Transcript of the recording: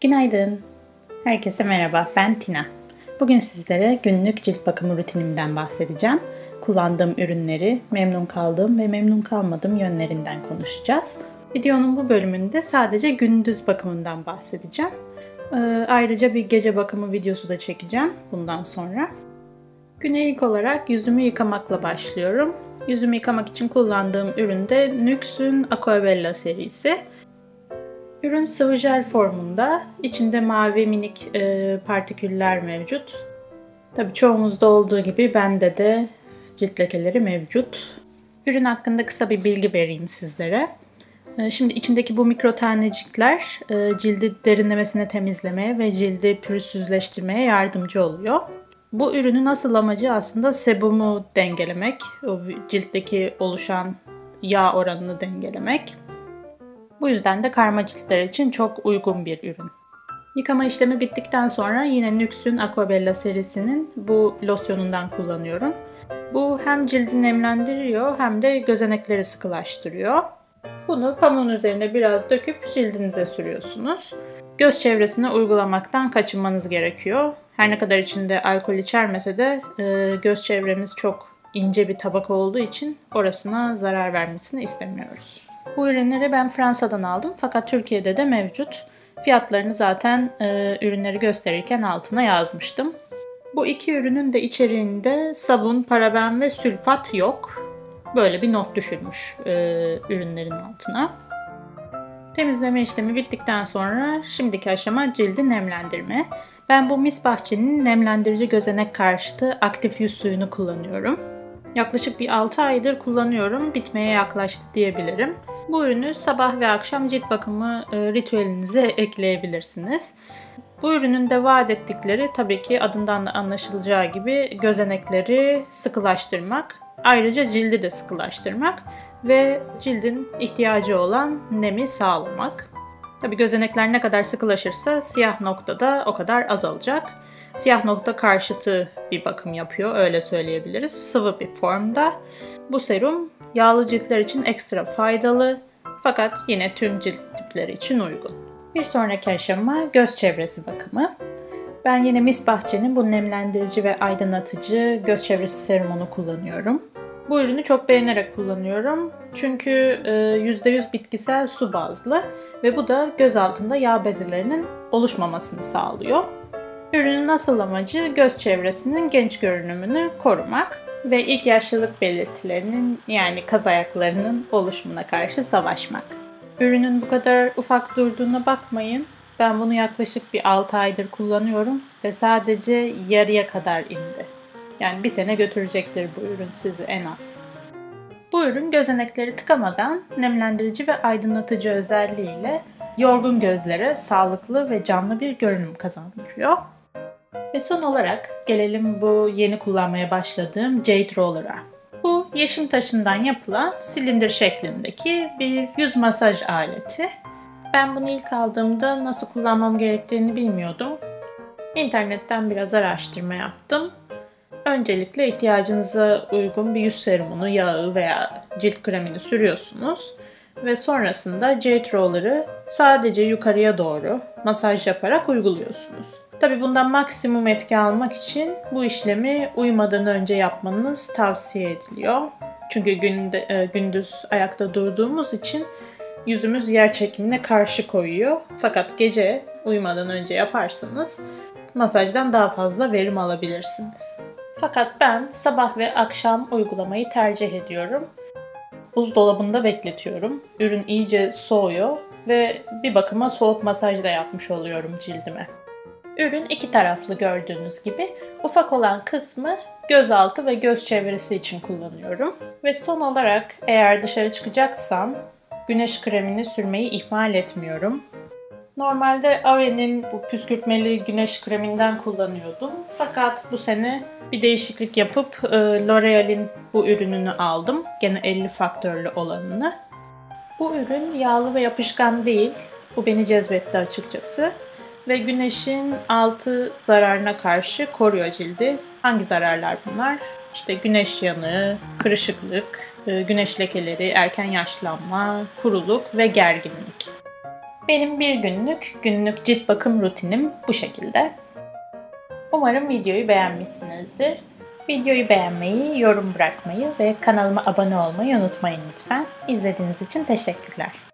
Günaydın. Herkese merhaba. Ben Tina. Bugün sizlere günlük cilt bakımı rutinimden bahsedeceğim. Kullandığım ürünleri, memnun kaldığım ve memnun kalmadığım yönlerinden konuşacağız. Videonun bu bölümünde sadece gündüz bakımından bahsedeceğim. Ee, ayrıca bir gece bakımı videosu da çekeceğim bundan sonra. Güne ilk olarak yüzümü yıkamakla başlıyorum. Yüzümü yıkamak için kullandığım ürün de NYX'ün Aquabella serisi. Ürün sıvı jel formunda. İçinde mavi minik e, partiküller mevcut. Tabii çoğumuzda olduğu gibi bende de cilt lekeleri mevcut. Ürün hakkında kısa bir bilgi vereyim sizlere. E, şimdi içindeki bu mikro tanecikler e, cildi derinlemesine temizlemeye ve cildi pürüzsüzleştirmeye yardımcı oluyor. Bu ürünün asıl amacı aslında sebumu dengelemek, o ciltteki oluşan yağ oranını dengelemek. Bu yüzden de karma ciltler için çok uygun bir ürün. Yıkama işlemi bittikten sonra yine NYX'ün Aquabella serisinin bu losyonundan kullanıyorum. Bu hem cildi nemlendiriyor hem de gözenekleri sıkılaştırıyor. Bunu pamuğun üzerine biraz döküp cildinize sürüyorsunuz. Göz çevresine uygulamaktan kaçınmanız gerekiyor. Her ne kadar içinde alkol içermese de e, göz çevremiz çok ince bir tabaka olduğu için orasına zarar vermesini istemiyoruz. Bu ürünleri ben Fransa'dan aldım fakat Türkiye'de de mevcut. Fiyatlarını zaten e, ürünleri gösterirken altına yazmıştım. Bu iki ürünün de içeriğinde sabun, paraben ve sülfat yok. Böyle bir not düşülmüş e, ürünlerin altına. Temizleme işlemi bittikten sonra şimdiki aşama cildi nemlendirme. Ben bu Mis Bahçe'nin nemlendirici gözenek karşıtı aktif yüz suyunu kullanıyorum. Yaklaşık bir 6 aydır kullanıyorum. Bitmeye yaklaştı diyebilirim. Bu ürünü sabah ve akşam cilt bakımı e, ritüelinize ekleyebilirsiniz. Bu ürünün de vaat ettikleri tabii ki adından da anlaşılacağı gibi gözenekleri sıkılaştırmak, ayrıca cildi de sıkılaştırmak ve cildin ihtiyacı olan nemi sağlamak. Tabi gözenekler ne kadar sıkılaşırsa siyah nokta da o kadar azalacak. Siyah nokta karşıtı bir bakım yapıyor öyle söyleyebiliriz. Sıvı bir formda. Bu serum yağlı ciltler için ekstra faydalı fakat yine tüm cilt tipleri için uygun. Bir sonraki aşama göz çevresi bakımı. Ben yine Mis Bahçe'nin bu nemlendirici ve aydınlatıcı göz çevresi serumunu kullanıyorum. Bu ürünü çok beğenerek kullanıyorum. Çünkü %100 bitkisel su bazlı ve bu da göz altında yağ bezelerinin oluşmamasını sağlıyor. Ürünün asıl amacı göz çevresinin genç görünümünü korumak ve ilk yaşlılık belirtilerinin yani kaz ayaklarının oluşumuna karşı savaşmak. Ürünün bu kadar ufak durduğuna bakmayın. Ben bunu yaklaşık bir 6 aydır kullanıyorum ve sadece yarıya kadar indi. Yani bir sene götürecektir bu ürün sizi en az. Bu ürün gözenekleri tıkamadan nemlendirici ve aydınlatıcı özelliğiyle yorgun gözlere sağlıklı ve canlı bir görünüm kazandırıyor. Ve son olarak gelelim bu yeni kullanmaya başladığım Jade Roller'a. Bu yeşim taşından yapılan silindir şeklindeki bir yüz masaj aleti. Ben bunu ilk aldığımda nasıl kullanmam gerektiğini bilmiyordum. İnternetten biraz araştırma yaptım. Öncelikle ihtiyacınıza uygun bir yüz serumunu, yağı veya cilt kremini sürüyorsunuz ve sonrasında Jade Roller'ı sadece yukarıya doğru masaj yaparak uyguluyorsunuz. Tabi bundan maksimum etki almak için bu işlemi uyumadan önce yapmanız tavsiye ediliyor. Çünkü günde, e, gündüz ayakta durduğumuz için yüzümüz yer çekimine karşı koyuyor. Fakat gece uyumadan önce yaparsanız masajdan daha fazla verim alabilirsiniz. Fakat ben sabah ve akşam uygulamayı tercih ediyorum. Buzdolabında bekletiyorum. Ürün iyice soğuyor ve bir bakıma soğuk masaj da yapmış oluyorum cildime. Ürün iki taraflı gördüğünüz gibi. Ufak olan kısmı gözaltı ve göz çevresi için kullanıyorum. Ve son olarak eğer dışarı çıkacaksam güneş kremini sürmeyi ihmal etmiyorum. Normalde Ave'nin bu püskürtmeli güneş kreminden kullanıyordum. Fakat bu sene bir değişiklik yapıp e, L'Oreal'in bu ürününü aldım. Gene 50 faktörlü olanını. Bu ürün yağlı ve yapışkan değil. Bu beni cezbetti açıkçası. Ve güneşin altı zararına karşı koruyor cildi. Hangi zararlar bunlar? İşte güneş yanığı, kırışıklık, e, güneş lekeleri, erken yaşlanma, kuruluk ve gerginlik. Benim bir günlük günlük cilt bakım rutinim bu şekilde. Umarım videoyu beğenmişsinizdir. Videoyu beğenmeyi, yorum bırakmayı ve kanalıma abone olmayı unutmayın lütfen. İzlediğiniz için teşekkürler.